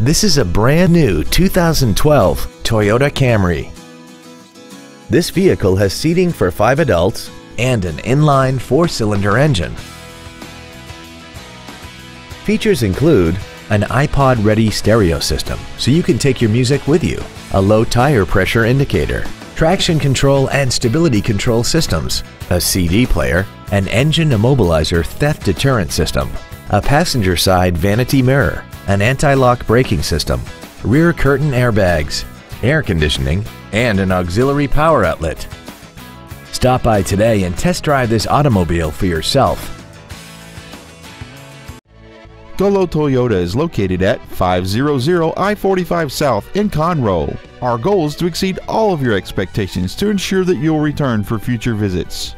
This is a brand new 2012 Toyota Camry. This vehicle has seating for five adults and an inline four-cylinder engine. Features include an iPod-ready stereo system so you can take your music with you, a low tire pressure indicator, traction control and stability control systems, a CD player, an engine immobilizer theft deterrent system, a passenger side vanity mirror, an anti-lock braking system, rear curtain airbags, air conditioning, and an auxiliary power outlet. Stop by today and test drive this automobile for yourself. Gullo Toyota is located at 500 I-45 South in Conroe. Our goal is to exceed all of your expectations to ensure that you'll return for future visits.